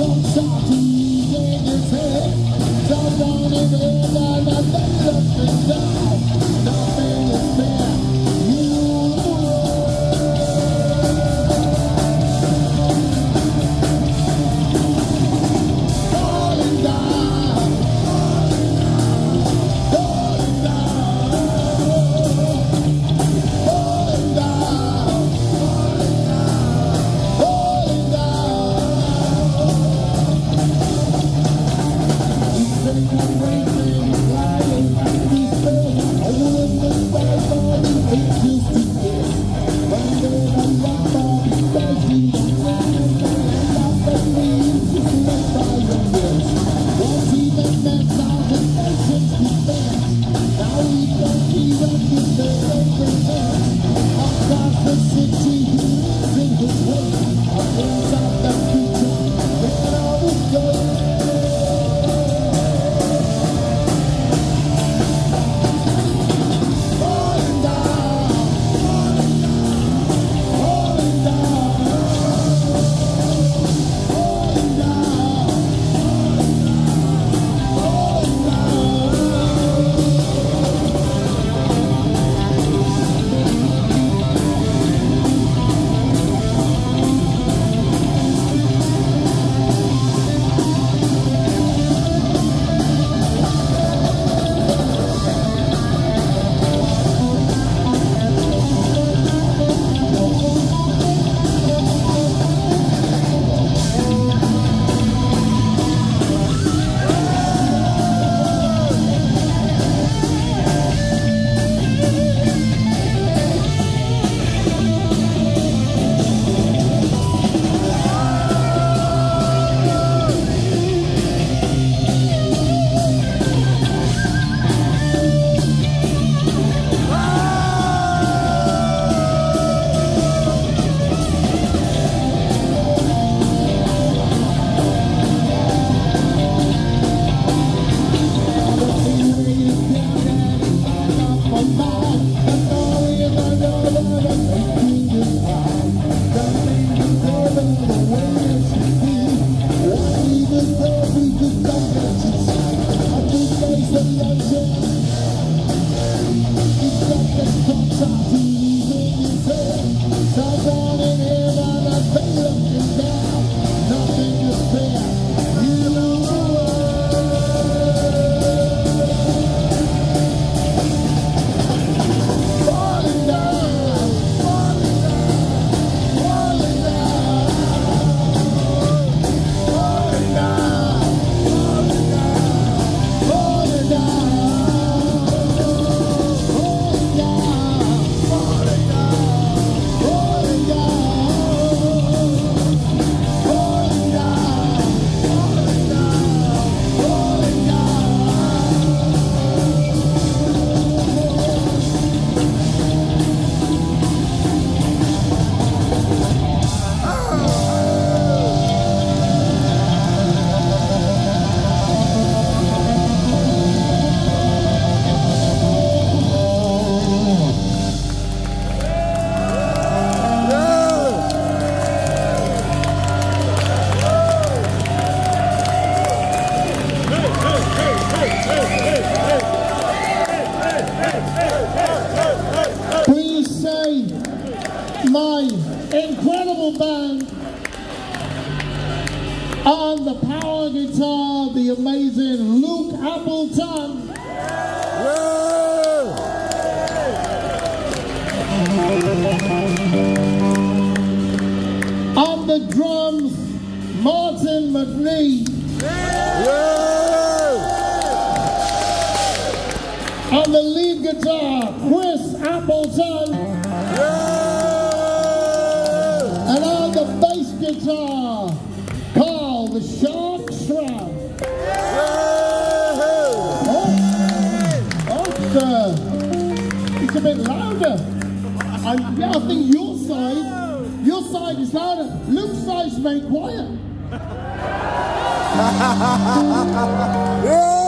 Don't easy to Don't it's all Música my band on the power guitar, the amazing Luke Appleton. On the drums, Martin McNee. On the lead guitar, Chris Appleton. Guitar, Karl the Shark Schramm. Oh, it's, uh, it's a bit louder. And yeah, I think your side, your side is louder. Luke's side's made quiet. Yeah!